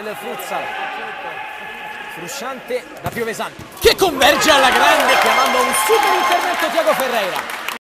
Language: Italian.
del futsal. Frusciante da Piovesani che converge alla grande chiamando un super intervento Tiago Ferreira.